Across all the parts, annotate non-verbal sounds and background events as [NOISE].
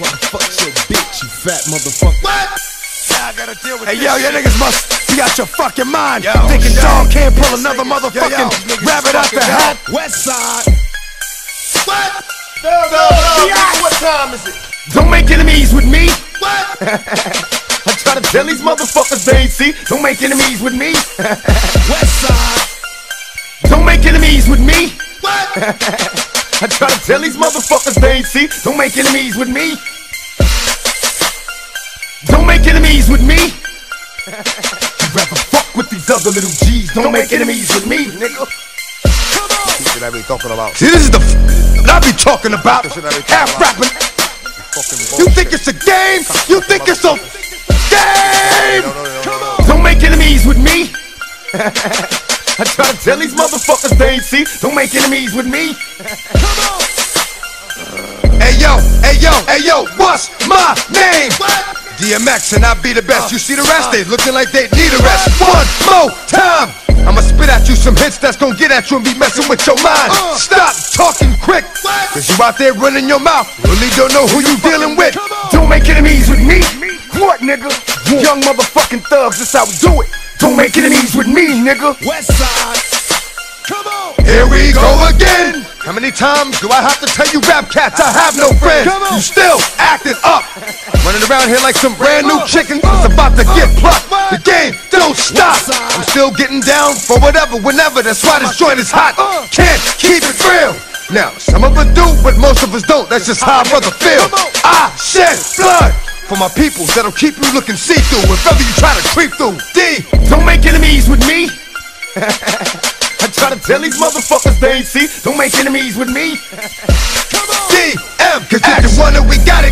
Why the fuck's your bitch, you fat motherfucker? What? Now I gotta deal with Hey this yo, shit. y'all niggas must be out your fucking mind. Yo, Thinking yo. Sean can't pull another motherfucking Yo, yo, niggas rabbit out the fucking hat. West side. What? No, no, no, nigga, what time is it? Don't make enemies with me. What? [LAUGHS] I try to tell these motherfuckers they ain't see. Don't make enemies with me. West side. Don't make enemies with me. What? [LAUGHS] I try to tell these motherfuckers they ain't see. Don't make enemies with me. Don't make enemies with me. You'd rather fuck with these other little G's. Don't make enemies with me, nigga. Shit I be talking about. See, this is the f- I be talking about. This is what I be Half rapping. You think it's a game? You think it's a game? Don't make enemies with me. [LAUGHS] I try to tell these motherfuckers they ain't see. Don't make enemies with me. Come on. Hey yo, hey yo, hey yo, what's my name? What? DMX and I be the best. You see the rest? They looking like they need a rest. One more time. I'ma spit at you some hits that's gonna get at you and be messing with your mind. Uh. Stop talking quick. What? Cause you out there running your mouth. Really don't know who you dealing with. Don't make enemies with me. What, nigga? Young motherfucking thugs, that's how we do it. Don't make enemies with me, nigga. West side. Come on. Here we go again. How many times do I have to tell you rap cats I have no friends? You still acting up. Running around here like some brand new chicken that's about to get plucked. The game don't stop. I'm still getting down for whatever, whenever. That's why this joint is hot. Can't keep it real. Now, some of us do, but most of us don't. That's just how a brother feel. I shed blood for my people that'll keep you looking see-through if ever you try to creep through. D, don't make enemies with me. [LAUGHS] I try to tell these motherfuckers they ain't see. Don't make enemies with me. Come on. DM, cause if you want it, we got it.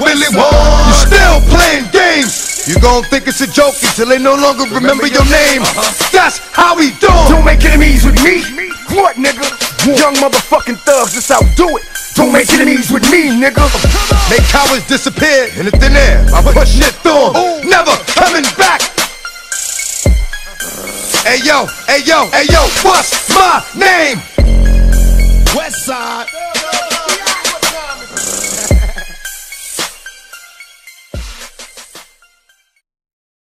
Really want. You still playing games. You gon' think it's a joke until they no longer remember, your name. Uh-huh. That's how we do. Don't make enemies with me. What, nigga? Young motherfucking thugs, that's how do it. Don't make enemies with me, nigga. Make cowards disappear in the thin air. I push shit through 'em. Never coming back. Hey yo, hey yo, hey yo, what's my name? West side.